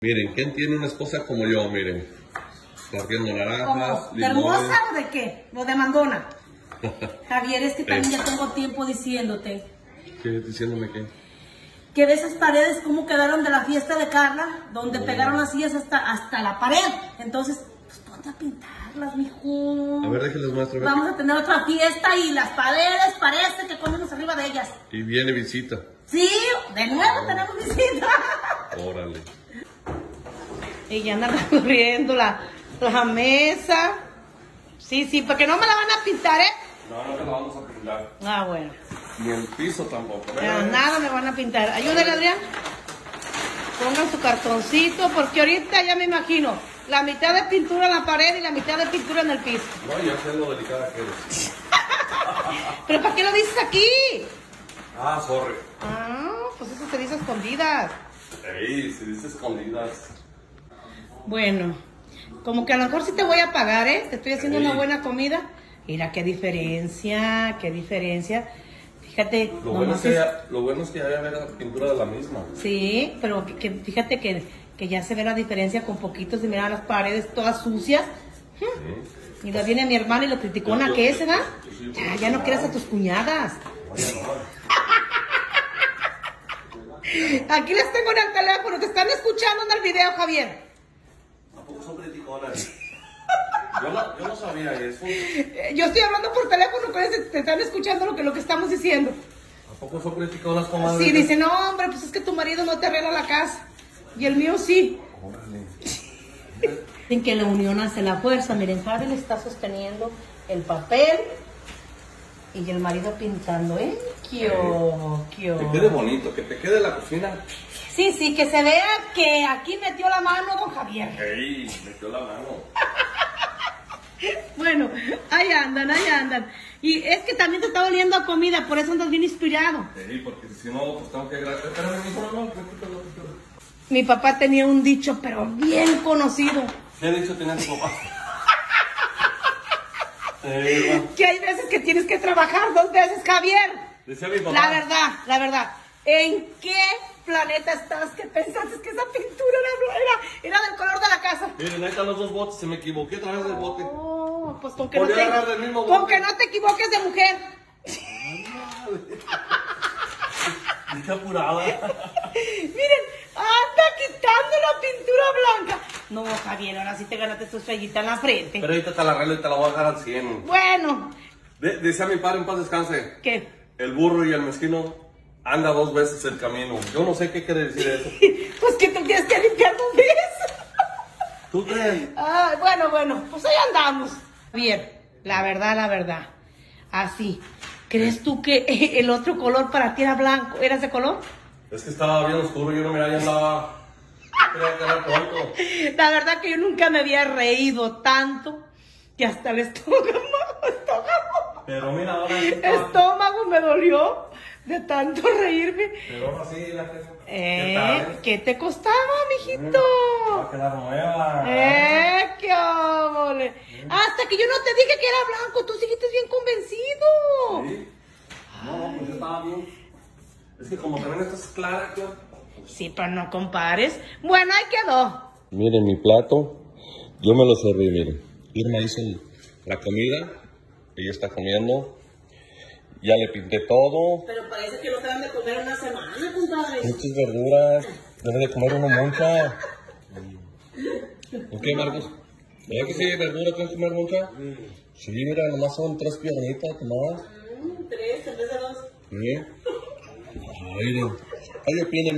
Miren, ¿quién tiene una esposa como yo? Miren, partiendo naranjas. ¿De hermosa o de qué? ¿O de mandona? Javier, es que también ya tengo tiempo diciéndote ¿Qué? Diciéndome qué. que de esas paredes, cómo quedaron de la fiesta de Carla, donde pegaron las sillas hasta, hasta la pared. Entonces, pues ponte a pintarlas, mijo. A ver, déjenles muestro. Vamos a tener otra fiesta y las paredes parece que comemos arriba de ellas. Y viene visita. Sí, de nuevo tenemos visita. Órale. Y ya andan recorriendo la, la mesa. Sí, sí, porque no me la van a pintar, ¿eh? No, no me la vamos a pintar. Ah, bueno. Ni el piso tampoco. Ya, nada me van a pintar. Ayúdenle, Adrián. Pongan su cartoncito, porque ahorita ya me imagino la mitad de pintura en la pared y la mitad de pintura en el piso. No, ya sé lo delicada que eres. ¿Pero para qué lo dices aquí? Ah, sorry. Ah, pues eso se dice escondidas. Ey, se dice escondidas. Bueno, como que a lo mejor sí te voy a pagar, ¿eh? Te estoy haciendo Sí. una buena comida. Mira qué diferencia, qué diferencia. Fíjate, Lo bueno, es que ya, lo bueno es que ya ve la pintura de la misma. Sí, pero que, que fíjate que, que ya se ve la diferencia con poquitos de mirar las paredes todas sucias. Y la viene mi hermana y lo criticona que es, ¿verdad? Ya, ya no quieres a tus cuñadas. Aquí les tengo en el teléfono, te están escuchando en el video, Javier. Yo, no- yo no sabía eso. Eh, Yo estoy hablando por teléfono con ese, te están escuchando lo que, lo que estamos diciendo. ¿A poco son criticonas, comadre? Sí, dice, no, hombre, pues es que tu marido no te arregla la casa. Y el mío sí. Órale. Dicen que la unión hace la fuerza. Miren, Javi le está sosteniendo el papel y el marido pintando, ¿eh? Kio, kio. Que quede bonito, que te quede la cocina. Sí, sí, que se vea que aquí metió la mano don Javier. Ey, metió la mano. Bueno, ahí andan, ahí andan. Y es que también te está oliendo a comida, por eso andas bien inspirado. Ey, porque si no, pues tengo que no. Mi papá tenía un dicho, pero bien conocido, ¿Qué dicho tenía tu papá? Eh, que hay veces que tienes que trabajar dos veces, Javier. Decía mi papá. La verdad, la verdad. ¿En qué planeta estás que pensaste que esa pintura era, era, era del color de la casa? Miren, ahí están los dos botes, se me equivoqué otra vez del bote. Oh, pues con que, no te, con que no te equivoques de mujer. Está apurada. Miren, anda quitando la pintura blanca. No, Javier, ahora sí te ganaste tu estrellita en la frente. Pero ahorita te la arreglo y te la voy a dejar al 100. Bueno, De- decía mi padre en paz descanse. ¿qué? El burro y el mezquino anda dos veces el camino. Yo no sé qué quiere decir eso. Pues que te tienes que limpiar dos veces. ¿Tú crees? Ay, bueno, bueno, pues ahí andamos. Bien, la verdad, la verdad. Así. ¿Crees tú que el otro color para ti era blanco? ¿Era ese color? Es que estaba bien oscuro, yo no miraba, ya andaba. La verdad que yo nunca me había reído tanto que hasta el estómago, estómago, Pero mira, ahora sí está- estómago me dolió de tanto reírme. Pero ahora sí, la que. Eh, ¿Qué tal? ¿Qué te costaba, mijito? Va a quedar nueva. Eh, qué óvole. Hasta que yo no te dije que era blanco, tú seguiste bien convencido. ¿Sí? No, pues yo estaba bien. Es que como también estás clara, claro. Sí, pero no compares. Bueno, ahí quedó. Miren mi plato, yo me lo serví, miren. Irma hizo la comida, ella está comiendo, ya le pinté todo, Pero parece que lo acaban de comer una semana, compadre. muchas verduras, debe de comer uno mucha. ¿Ok, Marcos? ¿Verdad que sí, verdura que comer mucha? Sí, mira, nomás son tres piernitas, nomás. Tres en vez de dos. ¿Sí? Ay, miren. Ay, opinen,